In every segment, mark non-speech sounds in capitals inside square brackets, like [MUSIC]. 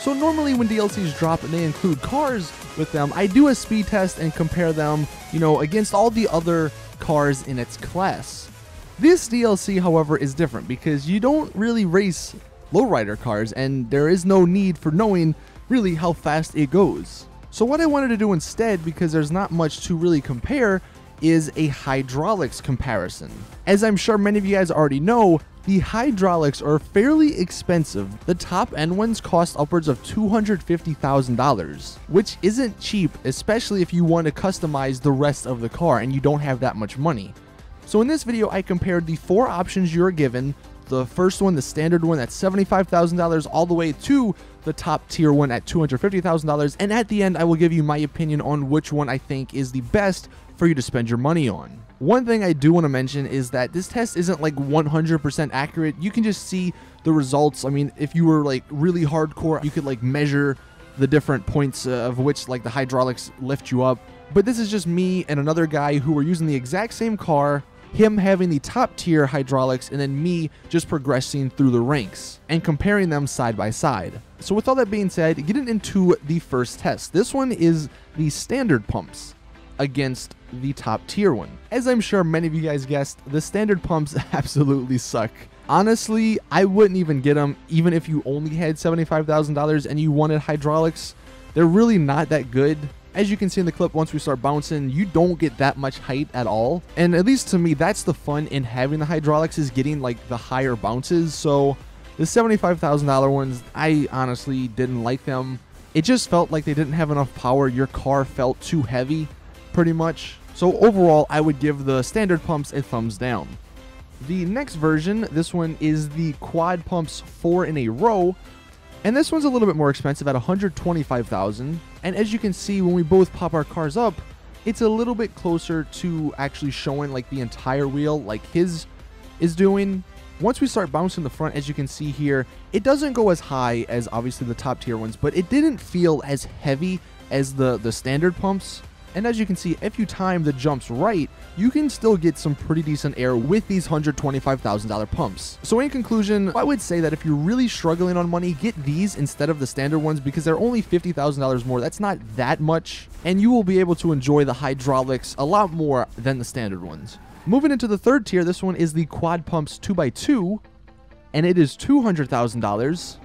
So normally when DLCs drop and they include cars with them, I do a speed test and compare them, you know, against all the other cars in its class. This DLC, however, is different because you don't really race lowrider cars and there is no need for knowing really how fast it goes. So what I wanted to do instead, because there's not much to really compare, is a hydraulics comparison. As I'm sure many of you guys already know, the hydraulics are fairly expensive. The top end ones cost upwards of $250,000, which isn't cheap, especially if you want to customize the rest of the car and you don't have that much money. So in this video, I compared the four options you're given. The first one, the standard one, that's $75,000 all the way to the top tier one at $250,000. And at the end, I will give you my opinion on which one I think is the best for you to spend your money on. One thing I do want to mention is that this test isn't like 100% accurate. You can just see the results. I mean, if you were like really hardcore, you could like measure the different points uh, of which like the hydraulics lift you up. But this is just me and another guy who were using the exact same car, him having the top tier hydraulics, and then me just progressing through the ranks and comparing them side by side. So with all that being said, getting into the first test. This one is the standard pumps against the top tier one. As I'm sure many of you guys guessed, the standard pumps [LAUGHS] absolutely suck. Honestly, I wouldn't even get them even if you only had $75,000 and you wanted hydraulics. They're really not that good. As you can see in the clip, once we start bouncing, you don't get that much height at all. And at least to me, that's the fun in having the hydraulics is getting like the higher bounces. So the $75,000 ones, I honestly didn't like them. It just felt like they didn't have enough power. Your car felt too heavy pretty much. So overall, I would give the standard pumps a thumbs down. The next version, this one is the quad pumps 4 in a row, and this one's a little bit more expensive at 125,000. And as you can see when we both pop our cars up, it's a little bit closer to actually showing like the entire wheel like his is doing. Once we start bouncing the front, as you can see here, it doesn't go as high as obviously the top tier ones, but it didn't feel as heavy as the, the standard pumps. And as you can see, if you time the jumps right, you can still get some pretty decent air with these $125,000 pumps. So in conclusion, I would say that if you're really struggling on money, get these instead of the standard ones because they're only $50,000 more. That's not that much. And you will be able to enjoy the hydraulics a lot more than the standard ones. Moving into the third tier, this one is the Quad Pumps 2x2, and it is $200,000.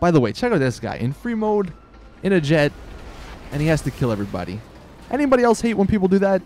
By the way, check out this guy. In free mode, in a jet, and he has to kill everybody. Anybody else hate when people do that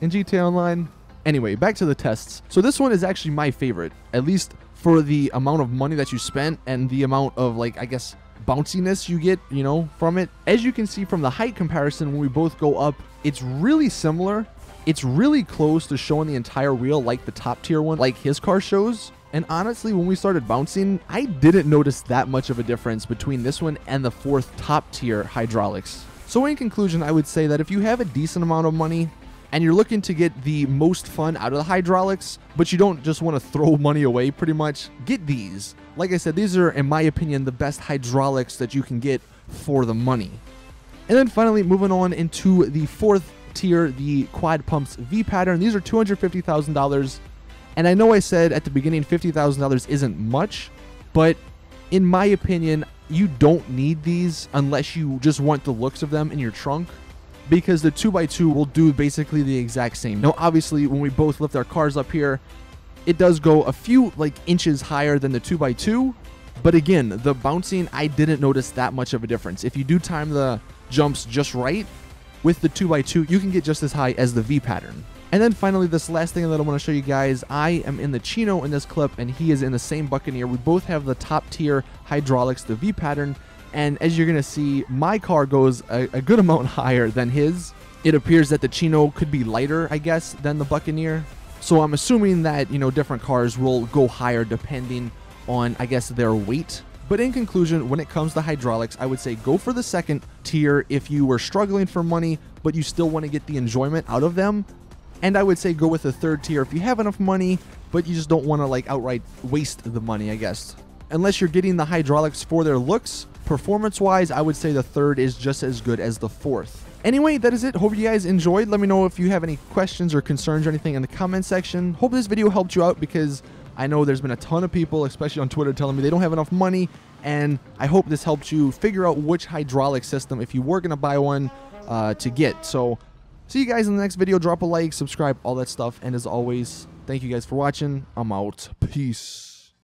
in GTA Online? Anyway, back to the tests. So this one is actually my favorite, at least for the amount of money that you spent and the amount of like, I guess, bounciness you get, you know, from it. As you can see from the height comparison, when we both go up, it's really similar. It's really close to showing the entire wheel like the top tier one, like his car shows. And honestly, when we started bouncing, I didn't notice that much of a difference between this one and the fourth top tier hydraulics. So in conclusion, I would say that if you have a decent amount of money and you're looking to get the most fun out of the hydraulics, but you don't just want to throw [LAUGHS] money away pretty much, get these. Like I said, these are, in my opinion, the best hydraulics that you can get for the money. And then finally, moving on into the fourth tier, the quad pumps V pattern. These are $250,000. And I know I said at the beginning $50,000 isn't much, but in my opinion, you don't need these unless you just want the looks of them in your trunk because the 2x2 will do basically the exact same. Now, obviously, when we both lift our cars up here, it does go a few like inches higher than the 2x2. But again, the bouncing, I didn't notice that much of a difference. If you do time the jumps just right, with the 2x2, you can get just as high as the V pattern. And then finally, this last thing that I want to show you guys, I am in the Chino in this clip, and he is in the same Buccaneer. We both have the top tier hydraulics, the V pattern, and as you're going to see, my car goes a, a, good amount [LAUGHS] higher than his. It appears that the Chino could be lighter, I guess, than the Buccaneer. So I'm assuming that, you know, different cars will go higher depending on, I guess, their weight. But in conclusion, when it comes to hydraulics, I would say go for the second tier if you were struggling for money, but you still want to get the enjoyment out of them. And I would say go with the third tier if you have enough money, but you just don't want to like outright waste the money, I guess. Unless you're getting the hydraulics for their looks, performance wise, I would say the third is just as good as the fourth. Anyway, that is it. Hope you guys enjoyed. Let me know if you have any questions or concerns or anything in the comment section. Hope this video helped you out because I know there's been a ton of people, especially on Twitter, telling me they don't have enough money, and I hope this helped you figure out which hydraulic system, if you were going to buy one, uh, to get. So, see you guys in the next video. Drop a like, subscribe, all that stuff. And as always, thank you guys for watching. I'm out. Peace.